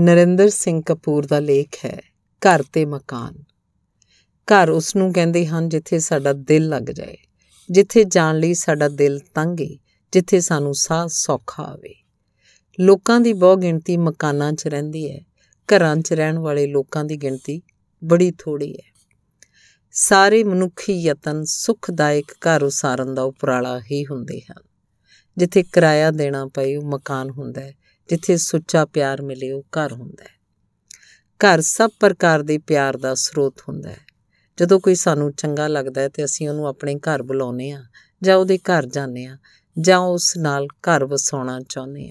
ਨਰਿੰਦਰ ਸਿੰਘ ਕਪੂਰ ਦਾ ਲੇਖ ਹੈ, ਘਰ ਤੇ ਮਕਾਨ। ਘਰ ਉਸ ਨੂੰ ਕਹਿੰਦੇ ਹਨ ਜਿੱਥੇ ਸਾਡਾ ਦਿਲ ਲੱਗ ਜਾਏ, ਜਿੱਥੇ ਜਾਣ ਲਈ ਸਾਡਾ ਦਿਲ ਤੰਗ ਏ ਜਿੱਥੇ ਸਾਨੂੰ ਸਾਹ ਸੌਖਾ ਆਵੇ। ਲੋਕਾਂ ਦੀ ਬਹੁ ਗਿਣਤੀ ਮਕਾਨਾਂ 'ਚ ਰਹਿੰਦੀ ਹੈ, ਘਰਾਂ 'ਚ ਰਹਿਣ ਵਾਲੇ ਲੋਕਾਂ ਦੀ ਗਿਣਤੀ ਬੜੀ ਥੋੜੀ ਹੈ। ਸਾਰੇ ਮਨੁੱਖੀ ਯਤਨ ਸੁਖਦਾਇਕ ਘਰ ਉਸਾਰਨ ਦਾ ਉਪਰਾਲਾ ਹੀ ਹੁੰਦੇ ਹਨ। ਜਿੱਥੇ ਕਿਰਾਇਆ ਦੇਣਾ ਪਏ ਉਹ ਮਕਾਨ ਹੁੰਦਾ ਹੈ ਜਿੱਥੇ ਸੁੱਚਾ ਪਿਆਰ ਮਿਲੇ, ਉਹ ਘਰ ਹੁੰਦਾ ਹੈ। ਘਰ ਸਭ ਪ੍ਰਕਾਰ ਦੇ ਪਿਆਰ ਦਾ ਸਰੋਤ ਹੁੰਦਾ ਹੈ। ਜਦੋਂ ਕੋਈ ਸਾਨੂੰ ਚੰਗਾ ਲੱਗਦਾ ਹੈ, ਤੇ ਅਸੀਂ ਉਹਨੂੰ ਆਪਣੇ ਘਰ ਬੁਲਾਉਂਦੇ ਆ ਜਾਂ ਉਹਦੇ ਘਰ ਜਾਂਦੇ ਆ ਜਾਂ ਉਸ ਨਾਲ ਘਰ ਵਸਾਉਣਾ ਚਾਹੁੰਦੇ ਆ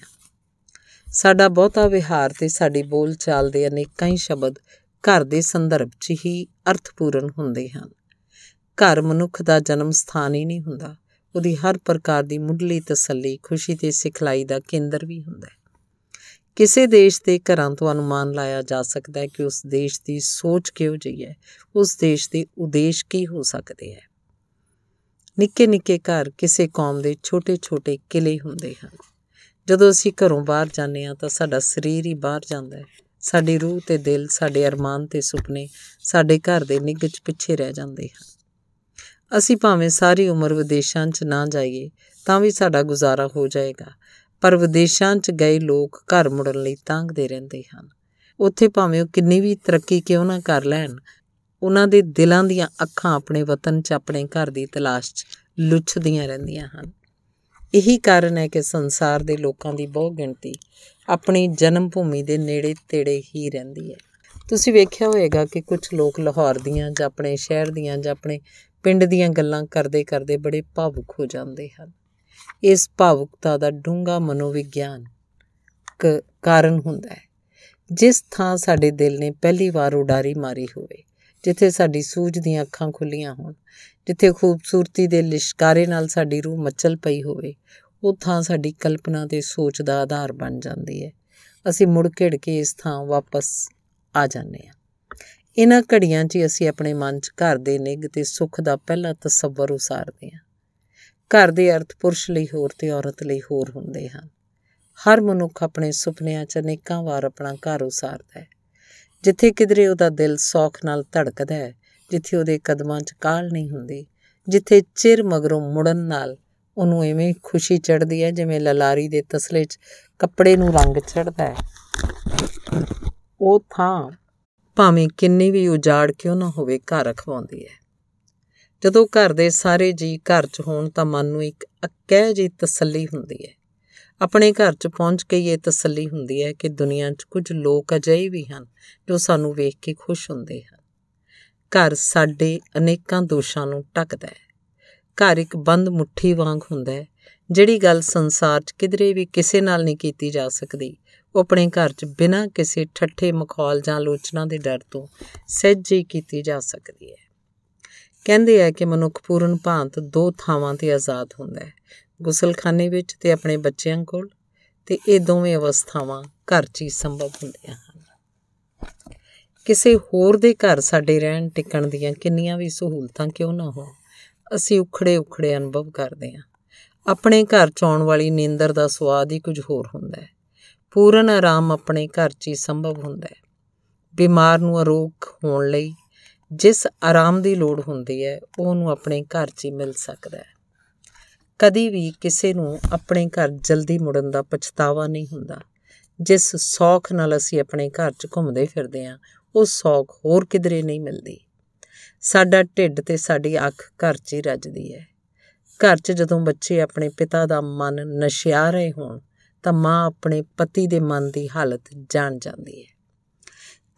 ਸਾਡਾ ਬਹੁਤਾ ਵਿਹਾਰ ਤੇ ਸਾਡੀ ਬੋਲਚਾਲ ਦੇ ਅਨੇਕਾਂ ਹੀ ਸ਼ਬਦ ਘਰ ਦੇ ਸੰਦਰਭ 'ਚ ਹੀ ਅਰਥਪੂਰਨ ਹੁੰਦੇ ਹਨ। ਘਰ ਮਨੁੱਖ ਦਾ ਜਨਮ ਸਥਾਨ ਹੀ ਨਹੀਂ ਹੁੰਦਾ। ਉਹਦੀ ਹਰ ਪ੍ਰਕਾਰ ਦੀ ਮੁੱਢਲੀ ਤਸੱਲੀ, ਖੁਸ਼ੀ ਤੇ ਸਿਖਲਾਈ ਦਾ ਕੇਂਦਰ ਵੀ ਹੁੰਦਾ ਹੈ। ਕਿਸੇ ਦੇਸ਼ ਦੇ ਘਰਾਂ ਤੋਂ ਅਨੁਮਾਨ ਲਾਇਆ ਜਾ ਸਕਦਾ ਹੈ ਕਿ ਉਸ ਦੇਸ਼ ਦੀ ਸੋਚ ਕਿਹੋ ਜਿਹੀ ਹੈ? ਉਸ ਦੇਸ਼ ਦੇ ਉਦੇਸ਼ ਕੀ ਹੋ ਸਕਦੇ ਹੈ? ਨਿੱਕੇ ਨਿੱਕੇ ਘਰ ਕਿਸੇ ਕੌਮ ਦੇ ਛੋਟੇ ਛੋਟੇ ਕਿਲੇ ਹੁੰਦੇ ਹਨ। ਜਦੋਂ ਅਸੀਂ ਘਰੋਂ ਬਾਹਰ ਜਾਂਦੇ ਹਾਂ ਤਾਂ ਸਾਡਾ ਸਰੀਰ ਹੀ ਬਾਹਰ ਜਾਂਦਾ ਹੈ। ਸਾਡੀ ਰੂਹ ਤੇ ਦਿਲ, ਸਾਡੇ ਅਰਮਾਨ ਤੇ ਸੁਪਨੇ, ਸਾਡੇ ਘਰ ਦੇ ਨਿੱਘ 'ਚ ਪਿੱਛੇ ਰਹਿ ਜਾਂਦੇ ਹਨ। ਅਸੀਂ ਭਾਵੇਂ ਸਾਰੀ ਉਮਰ ਵਿਦੇਸ਼ਾਂ 'ਚ ਨਾ ਜਾਈਏ, ਤਾਂ ਵੀ ਸਾਡਾ ਗੁਜ਼ਾਰਾ ਹੋ ਜਾਏਗਾ। ਪਰ ਵਿਦੇਸ਼ਾਂ 'ਚ ਗਏ ਲੋਕ ਘਰ ਮੁੜਨ ਲਈ ਤਾਂਘਦੇ ਰਹਿੰਦੇ ਹਨ। ਉੱਥੇ ਭਾਵੇਂ ਉਹ ਕਿੰਨੀ ਵੀ ਤਰੱਕੀ ਕਿਉਂ ਨਾ ਕਰ ਲੈਣ, ਉਹਨਾਂ ਦੇ ਦਿਲਾਂ ਦੀਆਂ ਅੱਖਾਂ ਆਪਣੇ ਵਤਨ 'ਚ ਆਪਣੇ ਘਰ ਦੀ ਤਲਾਸ਼ 'ਚ ਲੁੱਛਦੀਆਂ ਰਹਿੰਦੀਆਂ ਹਨ। ਇਹੀ ਕਾਰਨ ਹੈ ਕਿ ਸੰਸਾਰ ਦੇ ਲੋਕਾਂ ਦੀ ਬਹੁ ਗਿਣਤੀ ਆਪਣੀ ਜਨਮ ਭੂਮੀ ਦੇ ਨੇੜੇ ਤੇੜੇ ਹੀ ਰਹਿੰਦੀ ਹੈ। ਤੁਸੀਂ ਵੇਖਿਆ ਹੋਵੇਗਾ ਕਿ ਕੁਝ ਲੋਕ ਲਾਹੌਰ ਦੀਆਂ ਜਾਂ ਆਪਣੇ ਸ਼ਹਿਰ ਦੀਆਂ ਜਾਂ ਆਪਣੇ ਪਿੰਡ ਦੀਆਂ ਗੱਲਾਂ ਕਰਦੇ ਕਰਦੇ ਬੜੇ ਭਾਵੁਕ ਹੋ ਜਾਂਦੇ ਹਨ। ਇਸ ਭਾਵੁਕਤਾ ਦਾ ਡੂੰਘਾ ਮਨੋਵਿਗਿਆਨ ਕਾਰਨ ਹੁੰਦਾ ਹੈ। ਜਿਸ ਥਾਂ ਸਾਡੇ ਦਿਲ ਨੇ ਪਹਿਲੀ ਵਾਰ ਉਡਾਰੀ ਮਾਰੀ ਹੋਵੇ, ਜਿੱਥੇ ਸਾਡੀ ਸੂਝ ਦੀਆਂ ਅੱਖਾਂ ਖੁੱਲੀਆਂ ਹੋਣ, ਜਿੱਥੇ ਖੂਬਸੂਰਤੀ ਦੇ ਲਿਸ਼ਕਾਰੇ ਨਾਲ ਸਾਡੀ ਰੂਹ ਮਚਲ ਪਈ ਹੋਵੇ, ਉਹ ਥਾਂ ਸਾਡੀ ਕਲਪਨਾ ਤੇ ਸੋਚ ਦਾ ਆਧਾਰ ਬਣ ਜਾਂਦੀ ਹੈ। ਅਸੀਂ ਮੁੜ ਘਿੜ ਕੇ ਇਸ ਥਾਂ ਵਾਪਸ ਆ ਜਾਂਦੇ ਹਾਂ। ਇਹਨਾਂ ਘੜੀਆਂ 'ਚ ਅਸੀਂ ਆਪਣੇ ਮਨ 'ਚ ਘਰ ਦੇ ਨਿੱਘ ਤੇ ਸੁੱਖ ਦਾ ਪਹਿਲਾ ਤਸੱਵਰ ਉਸਾਰਦੇ ਹਾਂ। ਘਰ ਦੇ ਅਰਥ ਪੁਰਸ਼ ਲਈ ਹੋਰ ਤੇ ਔਰਤ ਲਈ ਹੋਰ ਹੁੰਦੇ ਹਨ। ਹਰ ਮਨੁੱਖ ਆਪਣੇ ਸੁਪਨਿਆਂ 'ਚ ਅਨੇਕਾਂ ਵਾਰ ਆਪਣਾ ਘਰ ਉਸਾਰਦਾ ਹੈ। ਜਿੱਥੇ ਕਿਧਰੇ ਉਹਦਾ ਦਿਲ ਸੌਖ ਨਾਲ ਧੜਕਦਾ ਹੈ, ਜਿੱਥੇ ਉਹਦੇ ਕਦਮਾਂ 'ਚ ਕਾਲ ਨਹੀਂ ਹੁੰਦੀ, ਜਿੱਥੇ ਚਿਰ ਮਗਰੋਂ ਮੁੜਨ ਨਾਲ ਉਹਨੂੰ ਐਵੇਂ ਖੁਸ਼ੀ ਚੜਦੀ ਹੈ ਜਿਵੇਂ ਲਲਾਰੀ ਦੇ ਤਸਲੇ 'ਚ ਕੱਪੜੇ ਨੂੰ ਰੰਗ ਚੜਦਾ ਹੈ। ਉਹ ਥਾਂ ਭਾਵੇਂ ਕਿੰਨੀ ਵੀ ਉਜਾੜ ਕਿਉਂ ਨਾ ਹੋਵੇ ਘਰ ਰਖਵਾਉਂਦੀ ਹੈ। ਜਦੋਂ ਘਰ ਦੇ ਸਾਰੇ ਜੀ ਘਰ 'ਚ ਹੋਣ ਤਾਂ ਮਨ ਨੂੰ ਇੱਕ ਅਕਹਿ ਜੀ ਤਸੱਲੀ ਹੁੰਦੀ ਹੈ। ਆਪਣੇ ਘਰ 'ਚ ਪਹੁੰਚ ਕੇ ਇਹ ਤਸੱਲੀ ਹੁੰਦੀ ਹੈ ਕਿ ਦੁਨੀਆ 'ਚ ਕੁਝ ਲੋਕ ਅਜਿਹੇ ਵੀ ਹਨ ਜੋ ਸਾਨੂੰ ਵੇਖ ਕੇ ਖੁਸ਼ ਹੁੰਦੇ ਹਨ। ਘਰ ਸਾਡੇ ਅਨੇਕਾਂ ਦੋਸ਼ਾਂ ਨੂੰ ਢੱਕਦਾ ਹੈ। ਘਰ ਇੱਕ ਬੰਦ ਮੁੱਠੀ ਵਾਂਗ ਹੁੰਦਾ ਹੈ, ਜਿਹੜੀ ਗੱਲ ਸੰਸਾਰ 'ਚ ਕਿਧਰੇ ਵੀ ਕਿਸੇ ਨਾਲ ਨਹੀਂ ਕੀਤੀ ਜਾ ਸਕਦੀ, ਉਹ ਆਪਣੇ ਘਰ 'ਚ ਬਿਨਾਂ ਕਿਸੇ ਠੱਠੇ ਮਖੌਲ ਜਾਂ ਆਲੋਚਨਾ ਦੇ ਡਰ ਤੋਂ ਸਹਿਜੇ ਕੀਤੀ ਜਾ ਸਕਦੀ ਹੈ। ਕਹਿੰਦੇ ਆ ਕਿ ਮਨੁੱਖ ਪੂਰਨ ਭਾਂਤ ਦੋ ਥਾਵਾਂ ਤੇ ਆਜ਼ਾਦ ਹੁੰਦਾ ਹੈ, ਗੁਸਲਖਾਨੇ ਵਿੱਚ ਤੇ ਆਪਣੇ ਬੱਚਿਆਂ ਕੋਲ, ਤੇ ਇਹ ਦੋਵੇਂ ਅਵਸਥਾਵਾਂ ਘਰ 'ਚ ਹੀ ਸੰਭਵ ਹੁੰਦੀਆਂ ਹਨ। ਕਿਸੇ ਹੋਰ ਦੇ ਘਰ ਸਾਡੇ ਰਹਿਣ ਟਿਕਣ ਦੀਆਂ ਕਿੰਨੀਆਂ ਵੀ ਸਹੂਲਤਾਂ ਕਿਉਂ ਨਾ ਹੋਣ, ਅਸੀਂ ਉਖੜੇ ਉਖੜੇ ਅਨੁਭਵ ਕਰਦੇ ਹਾਂ। ਆਪਣੇ ਘਰ ਚ ਆਉਣ ਵਾਲੀ ਨੀਂਦਰ ਦਾ ਸਵਾਦ ਹੀ ਕੁਝ ਹੋਰ ਹੁੰਦਾ ਹੈ। ਪੂਰਨ ਆਰਾਮ ਆਪਣੇ ਘਰ 'ਚ ਹੀ ਸੰਭਵ ਹੁੰਦਾ ਹੈ। ਬਿਮਾਰ ਨੂੰ ਅਰੋਗ ਹੋਣ ਲਈ ਜਿਸ ਆਰਾਮ ਦੀ ਲੋੜ ਹੁੰਦੀ ਹੈ ਉਹ ਉਹਨੂੰ ਆਪਣੇ ਘਰ 'ਚ ਹੀ ਮਿਲ ਸਕਦਾ ਹੈ। ਕਦੀ ਵੀ ਕਿਸੇ ਨੂੰ ਆਪਣੇ ਘਰ ਜਲਦੀ ਮੁੜਨ ਦਾ ਪਛਤਾਵਾ ਨਹੀਂ ਹੁੰਦਾ। ਜਿਸ ਸੌਖ ਨਾਲ ਅਸੀਂ ਆਪਣੇ ਘਰ 'ਚ ਘੁੰਮਦੇ ਫਿਰਦੇ ਹਾਂ, ਉਹ ਸੌਖ ਹੋਰ ਕਿਧਰੇ ਨਹੀਂ ਮਿਲਦੀ। ਸਾਡਾ ਢਿੱਡ ਤੇ ਸਾਡੀ ਅੱਖ ਘਰ 'ਚ ਹੀ ਰੱਜਦੀ ਹੈ। ਘਰ 'ਚ ਜਦੋਂ ਬੱਚੇ ਆਪਣੇ ਪਿਤਾ ਦਾ ਮਨ ਨਸ਼ਿਆ ਰਹੇ ਹੋਣ, ਤਾਂ ਮਾਂ ਆਪਣੇ ਪਤੀ ਦੇ ਮਨ ਦੀ ਹਾਲਤ ਜਾਣ ਜਾਂਦੀ ਹੈ।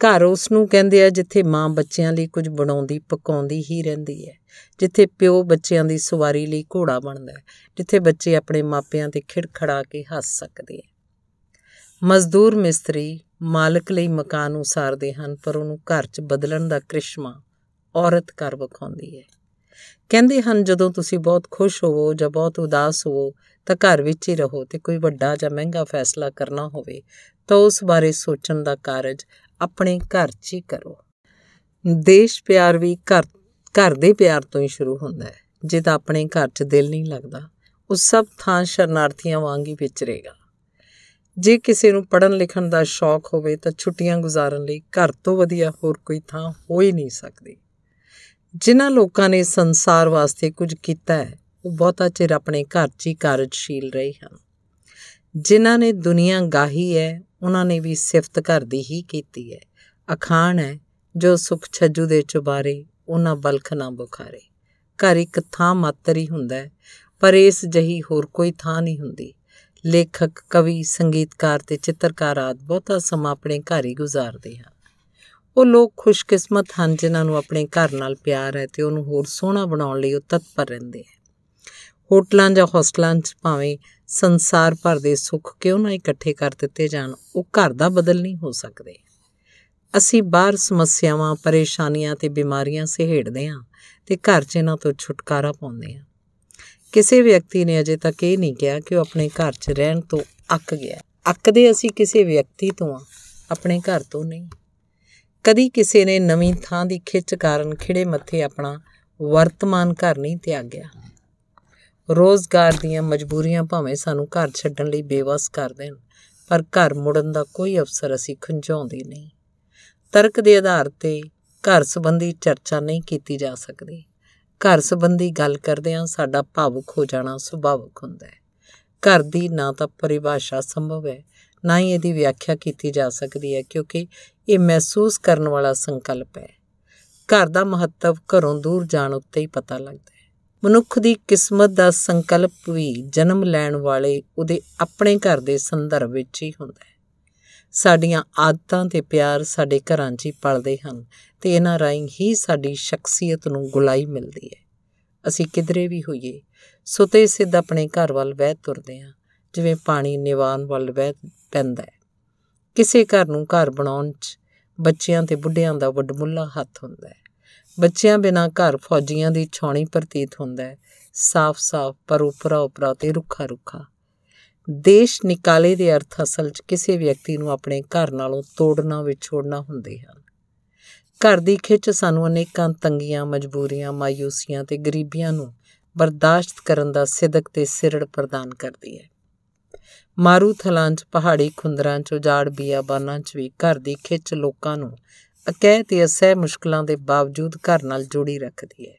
ਘਰ ਉਸ ਨੂੰ ਕਹਿੰਦੇ ਆ ਜਿੱਥੇ ਮਾਂ ਬੱਚਿਆਂ ਲਈ ਕੁਝ ਬਣਾਉਂਦੀ, ਪਕਾਉਂਦੀ, ਹੀ ਰਹਿੰਦੀ ਹੈ। ਜਿੱਥੇ ਪਿਓ ਬੱਚਿਆਂ ਦੀ ਸਵਾਰੀ ਲਈ ਘੋੜਾ ਬਣਦਾ ਹੈ। ਜਿੱਥੇ ਬੱਚੇ ਆਪਣੇ ਮਾਪਿਆਂ ਤੇ ਖਿੜਖੜਾ ਕੇ ਹੱਸ ਸਕਦੇ ਹੈ। ਮਜ਼ਦੂਰ ਮਿਸਤਰੀ ਮਾਲਕ ਲਈ ਮਕਾਨ ਉਸਾਰਦੇ ਹਨ, ਪਰ ਉਹਨੂੰ ਘਰ 'ਚ ਬਦਲਣ ਦਾ ਕ੍ਰਿਸ਼ਮਾ ਔਰਤ ਕਰ ਵਿਖਾਉਂਦੀ ਹੈ। ਕਹਿੰਦੇ ਹਨ, ਜਦੋਂ ਤੁਸੀਂ ਬਹੁਤ ਖੁਸ਼ ਹੋਵੋ ਜਾਂ ਬਹੁਤ ਉਦਾਸ ਹੋਵੋ, ਤਾਂ ਘਰ ਵਿੱਚ ਹੀ ਰਹੋ ਤੇ ਕੋਈ ਵੱਡਾ ਜਾਂ ਮਹਿੰਗਾ ਫੈਸਲਾ ਕਰਨਾ ਹੋਵੇ, ਤਾਂ ਉਸ ਬਾਰੇ ਸੋਚਣ ਦਾ ਕਾਰਜ ਆਪਣੇ ਘਰ 'ਚ ਹੀ ਕਰੋ। ਦੇਸ਼ ਪਿਆਰ ਵੀ ਘਰ ਘਰ ਦੇ ਪਿਆਰ ਤੋਂ ਹੀ ਸ਼ੁਰੂ ਹੁੰਦਾ ਹੈ। ਜੇ ਤਾਂ ਆਪਣੇ ਘਰ 'ਚ ਦਿਲ ਨਹੀਂ ਲੱਗਦਾ, ਉਹ ਸਭ ਥਾਂ ਸ਼ਰਨਾਰਥੀਆਂ ਵਾਂਗ ਹੀ ਵਿਚਰੇਗਾ। ਜੇ ਕਿਸੇ ਨੂੰ ਪੜਨ ਲਿਖਣ ਦਾ ਸ਼ੌਕ ਹੋਵੇ, ਤਾਂ ਛੁੱਟੀਆਂ ਗੁਜ਼ਾਰਨ ਲਈ ਘਰ ਤੋਂ ਵਧੀਆ ਹੋਰ ਕੋਈ ਥਾਂ ਹੋ ਹੀ ਨਹੀਂ ਸਕਦੀ। ਜਿਨ੍ਹਾਂ ਲੋਕਾਂ ਨੇ ਸੰਸਾਰ ਵਾਸਤੇ ਕੁਝ ਕੀਤਾ ਹੈ, ਉਹ ਬਹੁਤਾ ਚਿਰ ਆਪਣੇ ਘਰ 'ਚ ਹੀ ਕਾਰਜਸ਼ੀਲ ਰਹੇ ਹਨ। ਜਿਨ੍ਹਾਂ ਨੇ ਦੁਨੀਆ ਗਾਹੀ ਹੈ ਉਹਨਾਂ ਨੇ ਵੀ ਸਿਫਤ ਘਰ ਦੀ ਹੀ ਕੀਤੀ ਹੈ। ਅਖਾਣ ਹੈ ਜੋ ਸੁਖ ਛੱਜੂ ਦੇ ਚੁਬਾਰੇ, ਉਹਨਾਂ ਬਲਖ ਨਾ ਬੁਖਾਰੇ। ਘਰ ਇੱਕ ਥਾਂ ਮਾਤਰ ਹੀ ਹੁੰਦਾ ਹੈ, ਪਰ ਇਸ ਜਹੀ ਹੋਰ ਕੋਈ ਥਾਂ ਨਹੀਂ ਹੁੰਦੀ। ਲੇਖਕ, ਕਵੀ, ਸੰਗੀਤਕਾਰ ਤੇ ਚਿੱਤਰਕਾਰ ਆਦ ਬਹੁਤਾ ਸਮਾਂ ਆਪਣੇ ਘਰ ਹੀ ਗੁਜ਼ਾਰਦੇ ਹਨ। ਉਹ ਲੋਕ ਖੁਸ਼ਕਿਸਮਤ ਹਨ ਜਿਨ੍ਹਾਂ ਨੂੰ ਆਪਣੇ ਘਰ ਨਾਲ ਪਿਆਰ ਹੈ ਤੇ ਉਹਨੂੰ ਹੋਰ ਸੋਹਣਾ ਬਣਾਉਣ ਲਈ ਉਹ ਤਤਪਰ ਰਹਿੰਦੇ ਹਨ। ਹੋਟਲਾਂ ਜਾਂ ਹੋਸਟਲਾਂ 'ਚ ਭਾਵੇਂ ਸੰਸਾਰ ਭਰ ਦੇ ਸੁੱਖ ਕਿਉਂ ਨਾ ਇਕੱਠੇ ਕਰ ਦਿੱਤੇ ਜਾਣ? ਉਹ ਘਰ ਦਾ ਬਦਲ ਨਹੀਂ ਹੋ ਸਕਦੇ। ਅਸੀਂ ਬਾਹਰ ਸਮੱਸਿਆਵਾਂ, ਪਰੇਸ਼ਾਨੀਆਂ ਤੇ ਬਿਮਾਰੀਆਂ ਸਹਿੜਦੇ ਹਾਂ ਤੇ ਘਰ 'ਚ ਇਹਨਾਂ ਤੋਂ ਛੁਟਕਾਰਾ ਪਾਉਂਦੇ ਹਾਂ। ਕਿਸੇ ਵਿਅਕਤੀ ਨੇ ਅਜੇ ਤੱਕ ਇਹ ਨਹੀਂ ਕਿਹਾ ਕਿ ਉਹ ਆਪਣੇ ਘਰ 'ਚ ਰਹਿਣ ਤੋਂ ਅੱਕ ਗਿਆ ਅੱਕਦੇ ਅਸੀਂ ਕਿਸੇ ਵਿਅਕਤੀ ਤੋਂ ਆ ਆਪਣੇ ਘਰ ਤੋਂ ਨਹੀਂ। ਕਦੀ ਕਿਸੇ ਨੇ ਨਵੀਂ ਥਾਂ ਦੀ ਖਿੱਚ ਕਾਰਨ ਖਿੜੇ ਮੱਥੇ ਆਪਣਾ ਵਰਤਮਾਨ ਘਰ ਨਹੀਂ ਤਿਆਗਿਆ। ਰੋਜ਼ਗਾਰ ਦੀਆਂ ਮਜਬੂਰੀਆਂ ਭਾਵੇਂ ਸਾਨੂੰ ਘਰ ਛੱਡਣ ਲਈ ਬੇਵਸ ਕਰ ਦੇਣ, ਪਰ ਘਰ ਮੁੜਨ ਦਾ ਕੋਈ ਅਵਸਰ ਅਸੀਂ ਖੁੰਝਾਉਂਦੇ ਨਹੀਂ। ਤਰਕ ਦੇ ਆਧਾਰ ਤੇ ਘਰ ਸੰਬੰਧੀ ਚਰਚਾ ਨਹੀਂ ਕੀਤੀ ਜਾ ਸਕਦੀ। ਘਰ ਸੰਬੰਧੀ ਗੱਲ ਕਰਦਿਆਂ ਸਾਡਾ ਭਾਵੁਕ ਹੋ ਜਾਣਾ ਸੁਭਾਵਿਕ ਹੁੰਦਾ ਹੈ। ਘਰ ਦੀ ਨਾ ਤਾਂ ਪਰਿਭਾਸ਼ਾ ਸੰਭਵ ਹੈ, ਨਾ ਹੀ ਇਹਦੀ ਵਿਆਖਿਆ ਕੀਤੀ ਜਾ ਸਕਦੀ ਹੈ, ਕਿਉਂਕਿ ਇਹ ਮਹਿਸੂਸ ਕਰਨ ਵਾਲਾ ਸੰਕਲਪ ਹੈ। ਘਰ ਦਾ ਮਹੱਤਵ ਘਰੋਂ ਦੂਰ ਜਾਣ ਉੱਤੇ ਹੀ ਪਤਾ ਲੱਗਦਾ ਹੈ। ਮਨੁੱਖ ਦੀ ਕਿਸਮਤ ਦਾ ਸੰਕਲਪ ਵੀ ਜਨਮ ਲੈਣ ਵਾਲੇ ਉਹਦੇ ਆਪਣੇ ਘਰ ਦੇ ਸੰਦਰਭ ਵਿੱਚ ਹੀ ਹੁੰਦਾ ਹੈ। ਸਾਡੀਆਂ ਆਦਤਾਂ ਤੇ ਪਿਆਰ ਸਾਡੇ ਘਰਾਂ 'ਚ ਹੀ ਪਲਦੇ ਹਨ ਤੇ ਇਹਨਾਂ ਰਾਹੀਂ ਹੀ ਸਾਡੀ ਸ਼ਖਸੀਅਤ ਨੂੰ ਗੁਲਾਈ ਮਿਲਦੀ ਹੈ। ਅਸੀਂ ਕਿਧਰੇ ਵੀ ਹੋਈਏ, ਸੁਤੇ ਸਿੱਧ ਆਪਣੇ ਘਰ ਵੱਲ ਵਹਿ ਤੁਰਦੇ ਹਾਂ, ਜਿਵੇਂ ਪਾਣੀ ਨਿਵਾਨ ਵੱਲ ਵਹਿ ਪੈਂਦਾ ਹੈ। ਕਿਸੇ ਘਰ ਨੂੰ ਘਰ ਬਣਾਉਣ 'ਚ ਬੱਚਿਆਂ ਤੇ ਬੁੱਢਿਆਂ ਦਾ ਵੱਡਮੁੱਲਾ ਹੱਥ ਹੁੰਦਾ ਹੈ। ਬੱਚਿਆਂ ਬਿਨਾ ਘਰ ਫੌਜੀਆਂ ਦੀ ਛਾਉਣੀ ਪ੍ਰਤੀਤ ਹੁੰਦਾ ਹੈ। ਸਾਫ਼-ਸਾਫ਼ ਪਰ ਉਪਰਾ ਉਪਰਾ ਤੇ ਰੁੱਖਾ ਰੁੱਖਾ। ਦੇਸ਼ ਨਿਕਾਲੇ ਦੇ ਅਰਥ ਅਸਲ 'ਚ ਕਿਸੇ ਵਿਅਕਤੀ ਨੂੰ ਆਪਣੇ ਘਰ ਨਾਲੋਂ ਤੋੜਨਾ ਵਿਛੋੜਨਾ ਹੁੰਦੇ ਹਨ। ਘਰ ਦੀ ਖਿੱਚ ਸਾਨੂੰ ਅਨੇਕਾਂ ਤੰਗੀਆਂ, ਮਜਬੂਰੀਆਂ ਮਾਇੂਸੀਆਂ ਤੇ ਗਰੀਬੀਆਂ ਨੂੰ ਬਰਦਾਸ਼ਤ ਕਰਨ ਦਾ ਸਿਦਕ ਤੇ ਸਿਰੜ ਪ੍ਰਦਾਨ ਕਰਦੀ ਹੈ। ਮਾਰੂ ਥਲਾਂ 'ਚ, ਪਹਾੜੀ ਖੁੰਦਰਾਂ 'ਚ, ਉਜਾੜ ਬਿਆਬਾਨਾਂ 'ਚ ਵੀ ਘਰ ਦੀ ਖਿੱਚ ਲੋਕਾਂ ਨੂੰ ਅਕਹਿ ਤੇ ਅਸਹਿ ਮੁਸ਼ਕਲਾਂ ਦੇ ਬਾਵਜੂਦ ਘਰ ਨਾਲ ਜੋੜੀ ਰੱਖਦੀ ਹੈ।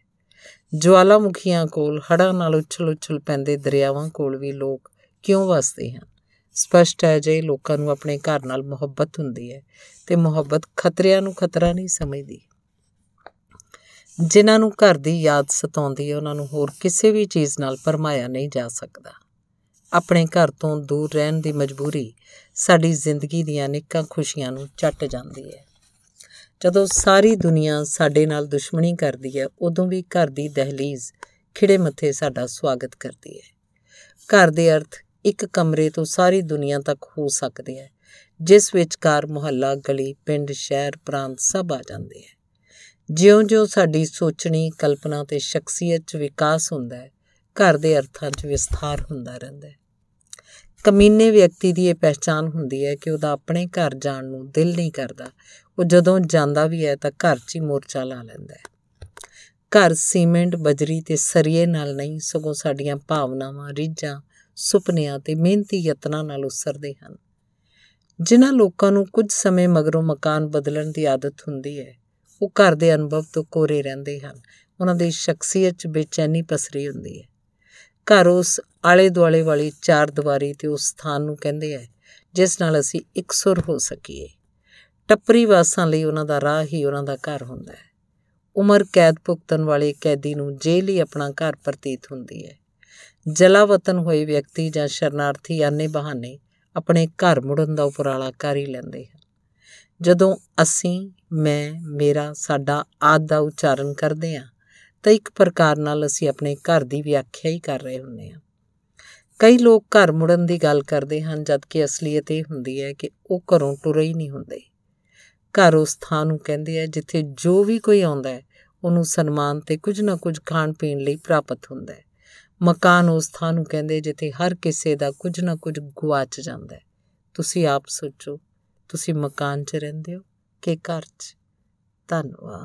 ਜਵਾਲਾਮੁਖੀਆਂ ਕੋਲ ਹੜਾਂ ਨਾਲ ਉਛਲ-ਉਛਲ ਪੈਂਦੇ ਦਰਿਆਵਾਂ ਕੋਲ ਵੀ ਲੋਕ ਕਿਉਂ ਵਸਦੇ ਹਨ? ਸਪਸ਼ਟ ਹੈ ਜੇ ਲੋਕਾਂ ਨੂੰ ਆਪਣੇ ਘਰ ਨਾਲ ਮੁਹੱਬਤ ਹੁੰਦੀ ਹੈ ਤੇ ਮੁਹੱਬਤ ਖਤਰਿਆਂ ਨੂੰ ਖਤਰਾ ਨਹੀਂ ਸਮਝਦੀ। ਜਿਨ੍ਹਾਂ ਨੂੰ ਘਰ ਦੀ ਯਾਦ ਸਤਾਉਂਦੀ ਹੈ, ਉਹਨਾਂ ਨੂੰ ਹੋਰ ਕਿਸੇ ਵੀ ਚੀਜ਼ ਨਾਲ ਪਰਮਾਇਆ ਨਹੀਂ ਜਾ ਸਕਦਾ। ਆਪਣੇ ਘਰ ਤੋਂ ਦੂਰ ਰਹਿਣ ਦੀ ਮਜਬੂਰੀ ਸਾਡੀ ਜ਼ਿੰਦਗੀ ਦੀਆਂ ਨਿੱਕਾਂ ਖੁਸ਼ੀਆਂ ਨੂੰ ਚੱਟ ਜਾਂਦੀ ਹੈ। ਜਦੋਂ ਸਾਰੀ ਦੁਨੀਆ ਸਾਡੇ ਨਾਲ ਦੁਸ਼ਮਣੀ ਕਰਦੀ ਹੈ, ਉਦੋਂ ਵੀ ਘਰ ਦੀ ਦਹਲੀਜ਼ ਖਿੜੇ ਮੱਥੇ ਸਾਡਾ ਸਵਾਗਤ ਕਰਦੀ ਹੈ। ਘਰ ਦੇ ਅਰਥ ਇੱਕ ਕਮਰੇ ਤੋਂ ਸਾਰੀ ਦੁਨੀਆ ਤੱਕ ਹੋ ਸਕਦੇ ਹੈ, ਜਿਸ ਵਿਚਕਾਰ ਮੁਹੱਲਾ, ਗਲੀ, ਪਿੰਡ, ਸ਼ਹਿਰ, ਪ੍ਰਾਂਤ ਸਭ ਆ ਜਾਂਦੇ ਹੈ। ਜਿਉਂ-ਜਿਉਂ ਸਾਡੀ ਸੋਚਣੀ, ਕਲਪਨਾ ਤੇ ਸ਼ਖਸੀਅਤ 'ਚ ਵਿਕਾਸ ਹੁੰਦਾ ਹੈ, ਘਰ ਦੇ ਅਰਥਾਂ 'ਚ ਵਿਸਥਾਰ ਹੁੰਦਾ ਰਹਿੰਦਾ ਹੈ। ਕਮੀਨੇ ਵਿਅਕਤੀ ਦੀ ਇਹ ਪਛਾਣ ਹੁੰਦੀ ਹੈ ਕਿ ਉਹਦਾ ਆਪਣੇ ਘਰ ਜਾਣ ਨੂੰ ਦਿਲ ਨਹੀਂ ਕਰਦਾ ਉਹ ਜਦੋਂ ਜਾਂਦਾ ਵੀ ਹੈ ਤਾਂ ਘਰ 'ਚ ਹੀ ਮੋਰਚਾ ਲਾ ਲੈਂਦਾ ਹੈ। ਘਰ ਸੀਮੈਂਟ, ਬਜਰੀ ਤੇ ਸਰੀਏ ਨਾਲ ਨਹੀਂ, ਸਗੋਂ ਸਾਡੀਆਂ ਭਾਵਨਾਵਾਂ, ਰੀਝਾਂ, ਸੁਪਨਿਆਂ ਤੇ ਮਿਹਨਤੀ ਯਤਨਾਂ ਨਾਲ ਉਸਰਦੇ ਹਨ। ਜਿਨ੍ਹਾਂ ਲੋਕਾਂ ਨੂੰ ਕੁਝ ਸਮੇਂ ਮਗਰੋਂ ਮਕਾਨ ਬਦਲਣ ਦੀ ਆਦਤ ਹੁੰਦੀ ਹੈ, ਉਹ ਘਰ ਦੇ ਅਨੁਭਵ ਤੋਂ ਕੋਰੇ ਰਹਿੰਦੇ ਹਨ। ਉਹਨਾਂ ਦੀ ਸ਼ਖਸੀਅਤ 'ਚ ਬੇਚੈਨੀ ਪਸਰੀ ਹੁੰਦੀ ਹੈ। ਘਰ ਉਸ ਆਲੇ ਦੁਆਲੇ ਵਾਲੀ ਚਾਰ ਦੀਵਾਰੀ ਤੇ ਉਸ ਸਥਾਨ ਨੂੰ ਕਹਿੰਦੇ ਆ ਜਿਸ ਨਾਲ ਅਸੀਂ ਇਕਸੁਰ ਹੋ ਸਕੀਏ। ਟੱਪਰੀ ਵਾਸਾਂ ਲਈ ਉਹਨਾਂ ਦਾ ਰਾਹ ਹੀ ਉਹਨਾਂ ਦਾ ਘਰ ਹੁੰਦਾ ਹੈ। ਉਮਰ ਕੈਦ ਭੁਗਤਣ ਵਾਲੇ ਕੈਦੀ ਨੂੰ ਜੇਲ੍ਹ ਹੀ ਆਪਣਾ ਘਰ ਪ੍ਰਤੀਤ ਹੁੰਦੀ ਹੈ। ਜਲਾਵਤਨ ਹੋਏ ਵਿਅਕਤੀ ਜਾਂ ਸ਼ਰਨਾਰਥੀ ਆਨੇ ਬਹਾਨੇ ਆਪਣੇ ਘਰ ਮੁੜਨ ਦਾ ਉਪਰਾਲਾ ਕਰ ਹੀ ਲੈਂਦੇ ਹਨ। ਜਦੋਂ ਅਸੀਂ, ਮੈਂ, ਮੇਰਾ, ਸਾਡਾ ਆਦ ਦਾ ਉਚਾਰਨ ਕਰਦੇ ਹਾਂ, ਤਾਂ ਇੱਕ ਪ੍ਰਕਾਰ ਨਾਲ ਅਸੀਂ ਆਪਣੇ ਘਰ ਦੀ ਵਿਆਖਿਆ ਹੀ ਕਰ ਰਹੇ ਹੁੰਦੇ ਹਾਂ। ਕਈ ਲੋਕ ਘਰ ਮੁੜਨ ਦੀ ਗੱਲ ਕਰਦੇ ਹਨ, ਜਦਕਿ ਅਸਲੀਅਤ ਇਹ ਹੁੰਦੀ ਹੈ ਕਿ ਉਹ ਘਰੋਂ ਟੁਰੇ ਹੀ ਨਹੀਂ ਹੁੰਦੇ। ਘਰ ਉਸ ਥਾਂ ਨੂੰ ਕਹਿੰਦੇ ਆ ਜਿੱਥੇ ਜੋ ਵੀ ਕੋਈ ਆਉਂਦਾ ਹੈ, ਉਹਨੂੰ ਸਨਮਾਨ ਤੇ ਕੁਝ ਨਾ ਕੁਝ ਖਾਣ ਪੀਣ ਲਈ ਪ੍ਰਾਪਤ ਹੁੰਦਾ ਹੈ। ਮਕਾਨ ਉਸ ਥਾਂ ਨੂੰ ਕਹਿੰਦੇ ਜਿੱਥੇ ਹਰ ਕਿਸੇ ਦਾ ਕੁਝ ਨਾ ਕੁਝ ਗਵਾਚ ਜਾਂਦਾ ਹੈ। ਤੁਸੀਂ ਆਪ ਸੋਚੋ, ਤੁਸੀਂ ਮਕਾਨ 'ਚ ਰਹਿੰਦੇ ਹੋ ਕਿ ਘਰ 'ਚ? ਧੰਨਵਾਦ।